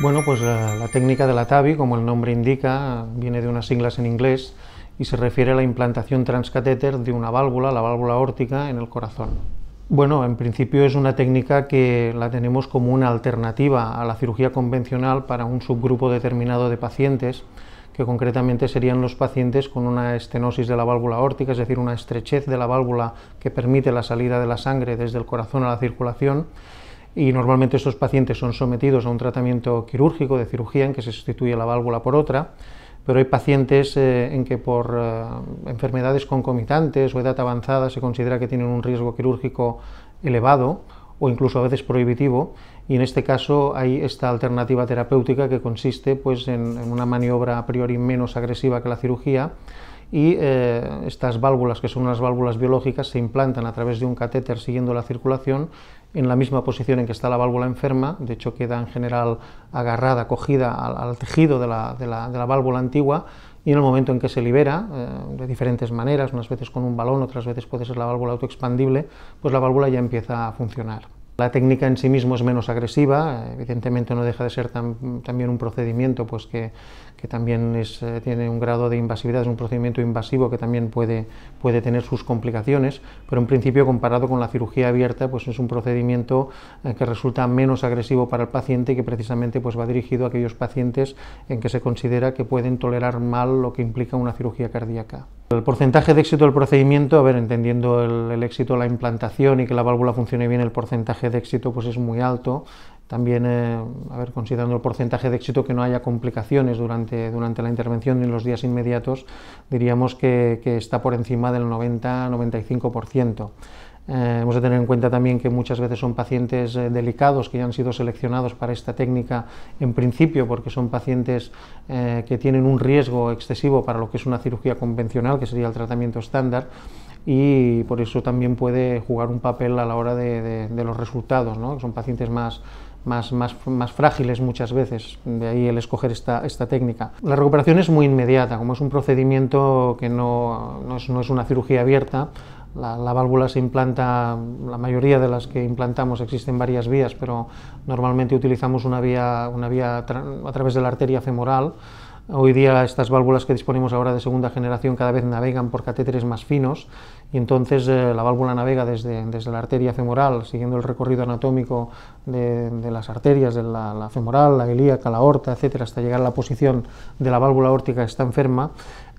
Bueno, pues la, técnica de la TAVI, como el nombre indica, viene de unas siglas en inglés y se refiere a la implantación transcatéter de una válvula, la válvula órtica, en el corazón. Bueno, en principio es una técnica que la tenemos como una alternativa a la cirugía convencional para un subgrupo determinado de pacientes, que concretamente serían los pacientes con una estenosis de la válvula órtica, es decir, una estrechez de la válvula que permite la salida de la sangre desde el corazón a la circulación y normalmente estos pacientes son sometidos a un tratamiento quirúrgico de cirugía en que se sustituye la válvula por otra, pero hay pacientes eh, en que por eh, enfermedades concomitantes o edad avanzada se considera que tienen un riesgo quirúrgico elevado o incluso a veces prohibitivo y en este caso hay esta alternativa terapéutica que consiste pues, en, en una maniobra a priori menos agresiva que la cirugía y eh, estas válvulas, que son unas válvulas biológicas, se implantan a través de un catéter siguiendo la circulación en la misma posición en que está la válvula enferma, de hecho queda en general agarrada, cogida al, tejido de la, de, la, de la, válvula antigua, y en el momento en que se libera, eh, de diferentes maneras, unas veces con un balón, otras veces puede ser la válvula autoexpandible, pues la válvula ya empieza a funcionar. La técnica en sí mismo es menos agresiva, evidentemente no deja de ser tam, también un procedimiento pues que, también eh, tiene un grado de invasividad, es un procedimiento invasivo que también puede, puede tener sus complicaciones, pero en principio comparado con la cirugía abierta pues es un procedimiento eh, que resulta menos agresivo para el paciente y que precisamente pues va dirigido a aquellos pacientes en que se considera que pueden tolerar mal lo que implica una cirugía cardíaca. El porcentaje de éxito del procedimiento, a ver, entendiendo el, éxito de la implantación y que la válvula funcione bien, el porcentaje de éxito pues es muy alto. También, eh, a ver, considerando el porcentaje de éxito que no haya complicaciones durante, durante la intervención en los días inmediatos, diríamos que está por encima del 90-95%. Eh, hemos de tener en cuenta también que muchas veces son pacientes eh, delicados que ya han sido seleccionados para esta técnica en principio porque son pacientes eh, que tienen un riesgo excesivo para lo que es una cirugía convencional, que sería el tratamiento estándar, y por eso también puede jugar un papel a la hora de, de, los resultados, ¿no? son pacientes más, más, más, más, frágiles muchas veces, de ahí el escoger esta, esta, técnica. La recuperación es muy inmediata, como es un procedimiento que no, no, es, no es una cirugía abierta, la, la, válvula se implanta, la mayoría de las que implantamos existen varias vías, pero normalmente utilizamos una vía, una vía a través de la arteria femoral. Hoy día estas válvulas que disponemos ahora de segunda generación cada vez navegan por catéteres más finos y entonces eh, la válvula navega desde, desde, la arteria femoral, siguiendo el recorrido anatómico de, las arterias, de la, femoral, la ilíaca, la aorta, etcétera, hasta llegar a la posición de la válvula órtica que está enferma.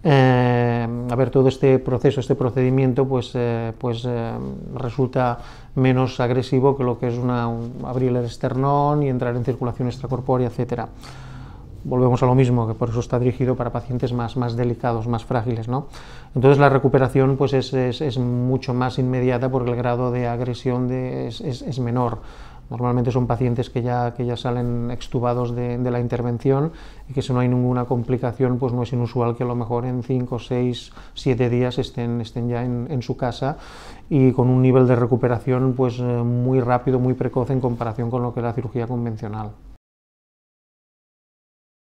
Eh, a ver, todo este proceso, este procedimiento, pues, eh, pues resulta menos agresivo que lo que es una, un, abrir el esternón y entrar en circulación extracorpórea, etcétera volvemos a lo mismo, que por eso está dirigido para pacientes más, más delicados, más frágiles. ¿no? Entonces la recuperación pues, es, es, es, mucho más inmediata porque el grado de agresión de, es, es, menor. Normalmente son pacientes que ya, que ya salen extubados de, de, la intervención y que si no hay ninguna complicación, pues no es inusual que a lo mejor en 5, 6, 7 días estén, estén ya en, en, su casa y con un nivel de recuperación pues, muy rápido, muy precoz en comparación con lo que es la cirugía convencional.